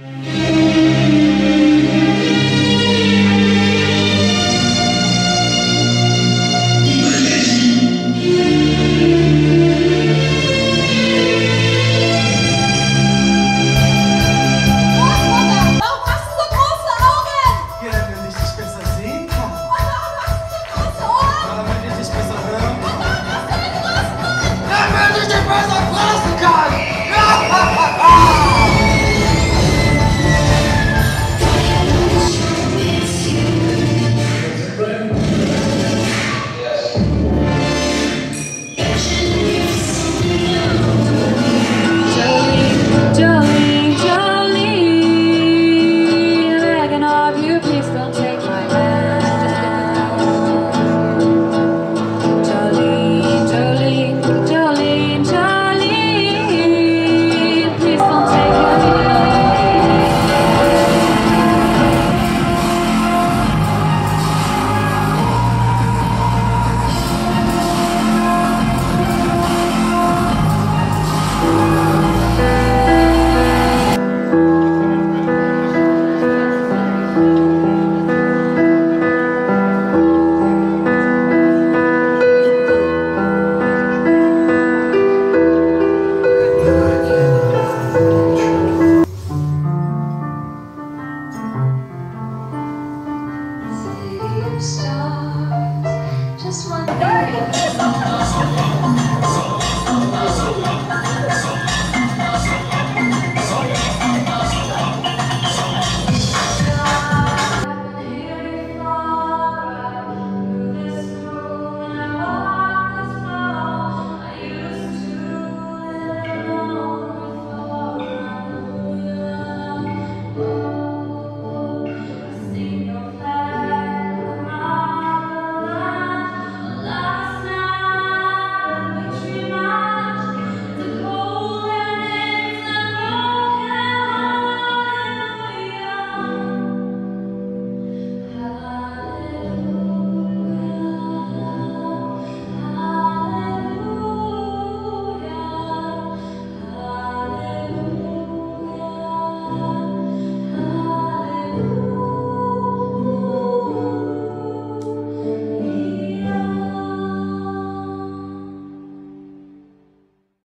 Yeah.